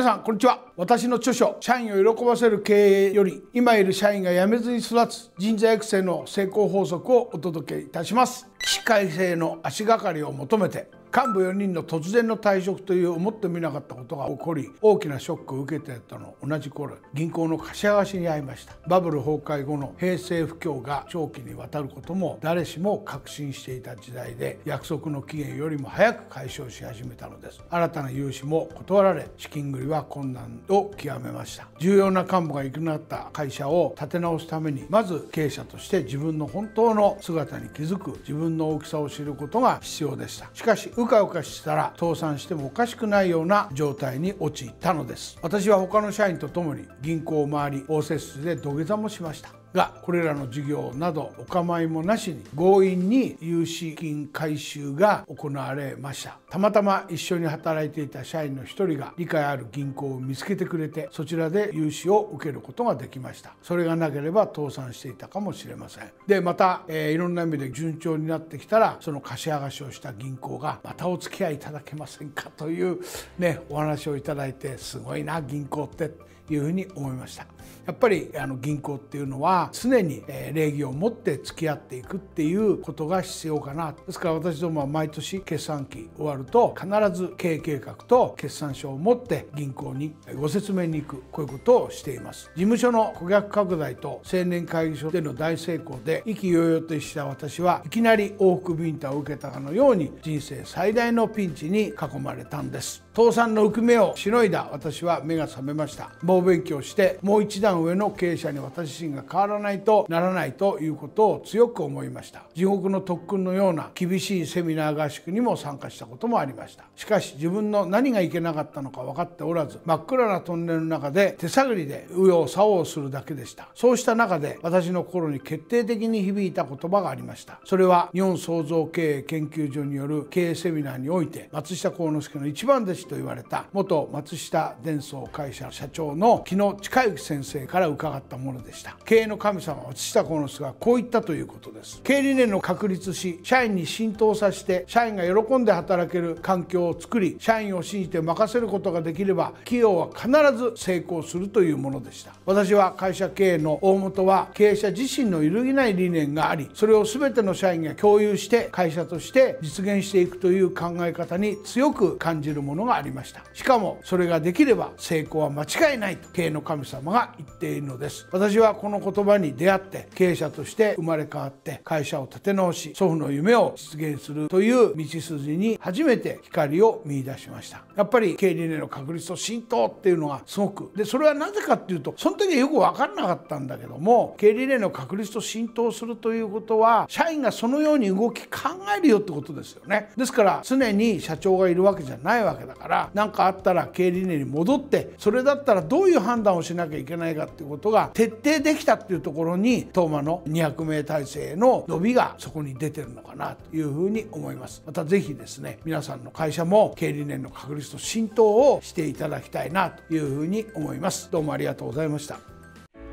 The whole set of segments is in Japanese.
皆さんこんにちは。私の著書社員を喜ばせる経営より今いる社員が辞めずに育つ人材育成の成功法則をお届けいたします。起死回生の足がかりを求めて幹部4人の突然の退職という思ってみなかったことが起こり大きなショックを受けてたの。同じ頃銀行の貸し剥がしに遭いました。バブル崩壊後の平成不況が長期にわたることも誰しも確信していた時代で約束の期限よりも早く解消し始めたのです。新たな融資も断られ資金繰りは困難を極めました。重要な幹部がいなくなった会社を立て直すためにまず経営者として自分の本当の姿に気づく自分の大きさを知ることが必要でした。しかしうかうかしたら倒産してもおかしくないような状態に陥ったのです。私は他の社員と共に銀行を回り応接室で土下座もしました。がこれらの事業などお構いもなしに強引に融資金回収が行われました。たまたま一緒に働いていた社員の一人が理解ある銀行を見つけてくれてそちらで融資を受けることができました。それがなければ倒産していたかもしれません。でまた、えー、いろんな意味で順調になってきたらその貸し剥がしをした銀行がまたお付き合いいただけませんかというねお話をいただいてすごいな銀行って。いうふうに思いました。やっぱりあの銀行っていうのは常に礼儀を持って付き合っていくっていうことが必要かな。ですから私どもは毎年決算期終わると必ず経営計画と決算書を持って銀行にご説明に行くこういうことをしています。事務所の顧客拡大と青年会議所での大成功で意気揚々とした私はいきなり往復ビンタを受けたかのように人生最大のピンチに囲まれたんです。倒産の浮き目をしのいだ私は目が覚めました。猛勉強してもう一段上の経営者に私自身が変わらないとならないということを強く思いました。地獄の特訓のような厳しいセミナー合宿にも参加したこともありました。しかし自分の何がいけなかったのか分かっておらず真っ暗なトンネルの中で手探りで右往左往するだけでした。そうした中で私の心に決定的に響いた言葉がありました。それは日本創造経営研究所による経営セミナーにおいて松下幸之助の一番弟子と言われた元松下伝送会社社長の木野近幸先生から伺ったものでした。経営の神様松下幸之助はこう言ったということです。経営理念の確立し社員に浸透させて社員が喜んで働ける環境を作り社員を信じて任せることができれば企業は必ず成功するというものでした。私は会社経営の大元は経営者自身の揺るぎない理念がありそれを全ての社員が共有して会社として実現していくという考え方に強く感じるものがありました。しかもそれができれば成功は間違いない。と経営の神様が言っているのです。私はこの言葉に出会って経営者として生まれ変わって会社を立て直し祖父の夢を実現するという道筋に初めて光を見いだしました。やっぱり経営理念の確立と浸透っていうのがすごく。でそれはなぜかっていうとその時はよく分からなかったんだけども経理念の確立と浸透するということは社員がそのように動き考えるよってことですよね。ですから常に社長がいるわけじゃないわけだから何かあったら経営理念に戻ってそれだったらどうういう判断をしなきゃいけないかっていうことが徹底できたっていうところに東馬の200名体制の伸びがそこに出てるのかなというふうに思います。また是非ですね皆さんの会社も経営理念の確立と浸透をしていただきたいなというふうに思います。どうもありがとうございました。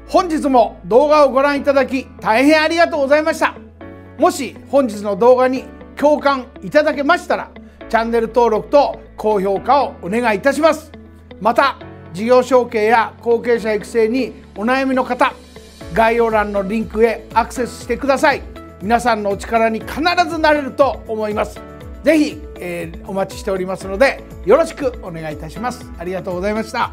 本日も動画をご覧いただき大変ありがとうございました。もし本日の動画に共感いただけましたらチャンネル登録と高評価をお願いいたします。また事業承継や後継者育成にお悩みの方概要欄のリンクへアクセスしてください。皆さんのお力に必ずなれると思います。是非、えー、お待ちしておりますのでよろしくお願いいたします。ありがとうございました。